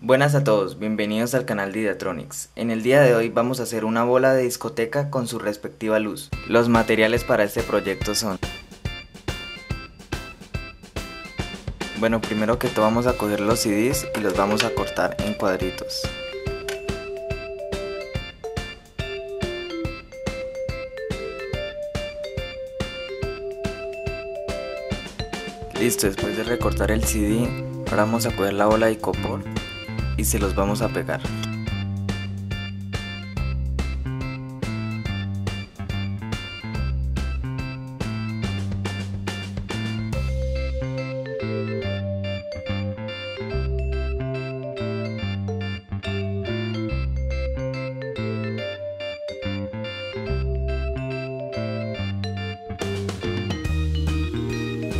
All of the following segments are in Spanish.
Buenas a todos, bienvenidos al canal de Ideatronics. En el día de hoy vamos a hacer una bola de discoteca con su respectiva luz. Los materiales para este proyecto son... Bueno, primero que todo vamos a coger los CDs y los vamos a cortar en cuadritos. Listo, después de recortar el CD, ahora vamos a coger la bola de copor y se los vamos a pegar.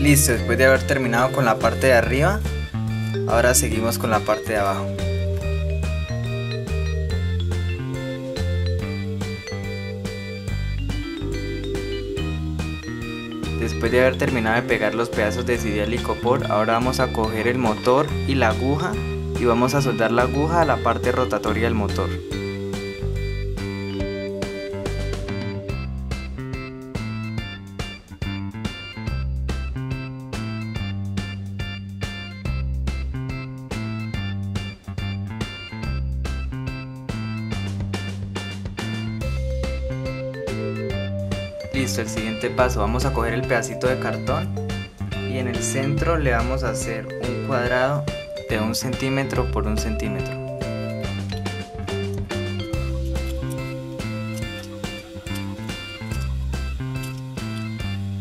Listo, después de haber terminado con la parte de arriba, ahora seguimos con la parte de abajo. Después de haber terminado de pegar los pedazos de y licopor, ahora vamos a coger el motor y la aguja y vamos a soldar la aguja a la parte rotatoria del motor. Listo, el siguiente paso, vamos a coger el pedacito de cartón y en el centro le vamos a hacer un cuadrado de un centímetro por un centímetro.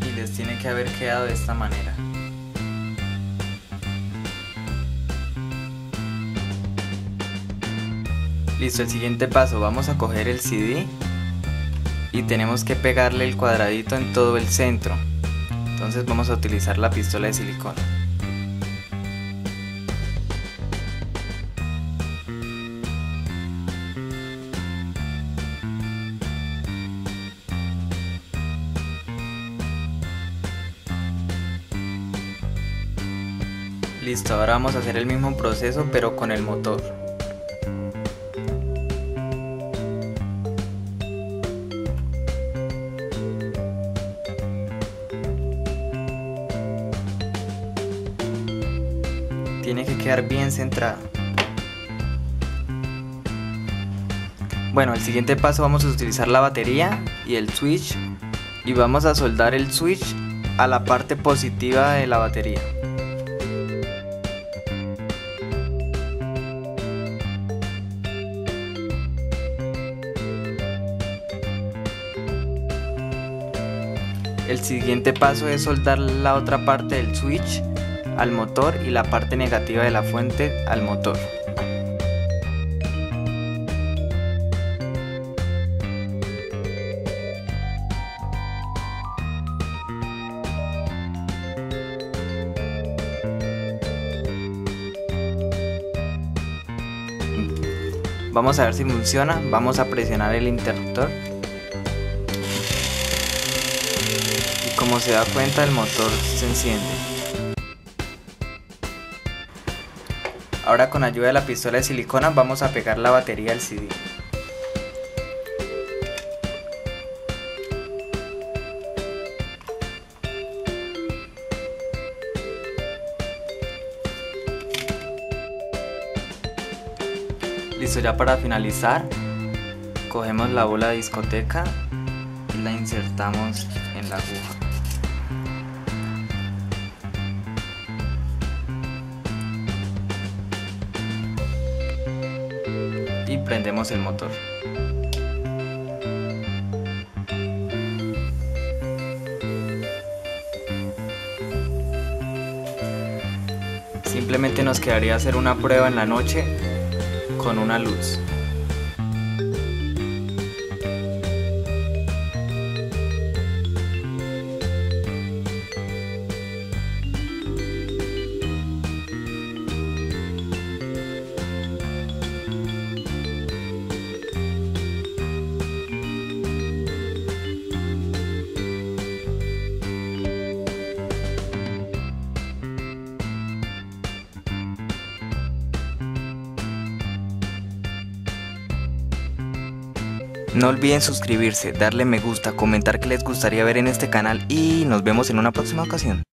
Y les tiene que haber quedado de esta manera. Listo, el siguiente paso, vamos a coger el CD y tenemos que pegarle el cuadradito en todo el centro entonces vamos a utilizar la pistola de silicona Listo, ahora vamos a hacer el mismo proceso pero con el motor. Tiene que quedar bien centrado. Bueno, el siguiente paso vamos a utilizar la batería y el switch y vamos a soldar el switch a la parte positiva de la batería. El siguiente paso es soldar la otra parte del switch al motor y la parte negativa de la fuente al motor. Vamos a ver si funciona, vamos a presionar el interruptor y como se da cuenta el motor se enciende. Ahora con ayuda de la pistola de silicona vamos a pegar la batería al CD. Listo ya para finalizar, cogemos la bola de discoteca y la insertamos en la aguja. Prendemos el motor. Simplemente nos quedaría hacer una prueba en la noche con una luz. No olviden suscribirse, darle me gusta, comentar qué les gustaría ver en este canal y nos vemos en una próxima ocasión.